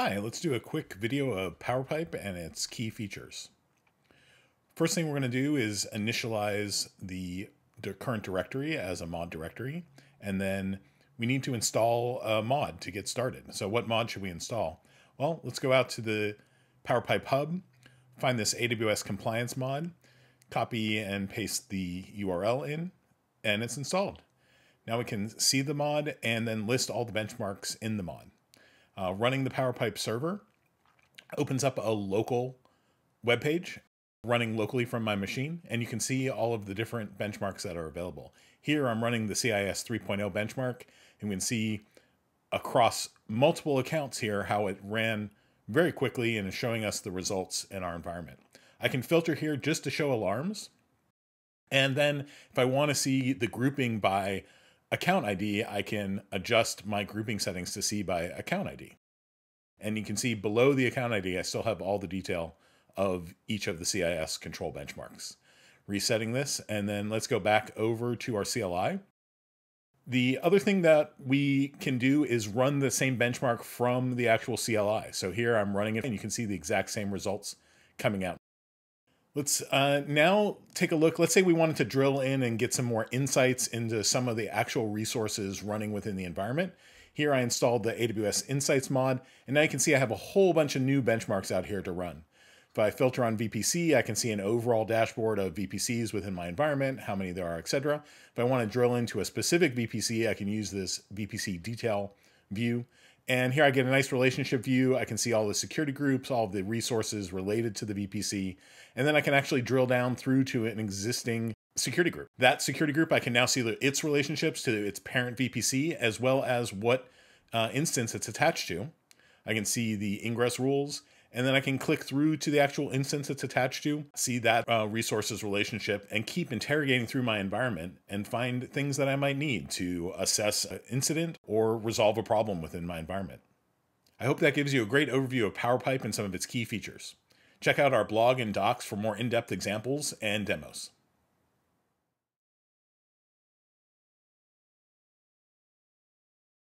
Hi, let's do a quick video of PowerPipe and its key features. First thing we're going to do is initialize the current directory as a mod directory, and then we need to install a mod to get started. So what mod should we install? Well, let's go out to the PowerPipe hub, find this AWS compliance mod, copy and paste the URL in, and it's installed. Now we can see the mod and then list all the benchmarks in the mod. Uh, running the PowerPipe server opens up a local web page running locally from my machine, and you can see all of the different benchmarks that are available. Here I'm running the CIS 3.0 benchmark, and we can see across multiple accounts here how it ran very quickly and is showing us the results in our environment. I can filter here just to show alarms. And then if I want to see the grouping by account ID, I can adjust my grouping settings to see by account ID. And you can see below the account ID, I still have all the detail of each of the CIS control benchmarks. Resetting this, and then let's go back over to our CLI. The other thing that we can do is run the same benchmark from the actual CLI. So here I'm running it, and you can see the exact same results coming out. Let's uh, now take a look. Let's say we wanted to drill in and get some more insights into some of the actual resources running within the environment. Here I installed the AWS Insights mod, and now you can see I have a whole bunch of new benchmarks out here to run. If I filter on VPC, I can see an overall dashboard of VPCs within my environment, how many there are, etc. If I want to drill into a specific VPC, I can use this VPC detail view and here I get a nice relationship view. I can see all the security groups, all the resources related to the VPC. And then I can actually drill down through to an existing security group. That security group, I can now see its relationships to its parent VPC, as well as what uh, instance it's attached to. I can see the ingress rules and then I can click through to the actual instance it's attached to, see that uh, resources relationship, and keep interrogating through my environment and find things that I might need to assess an incident or resolve a problem within my environment. I hope that gives you a great overview of PowerPipe and some of its key features. Check out our blog and docs for more in-depth examples and demos.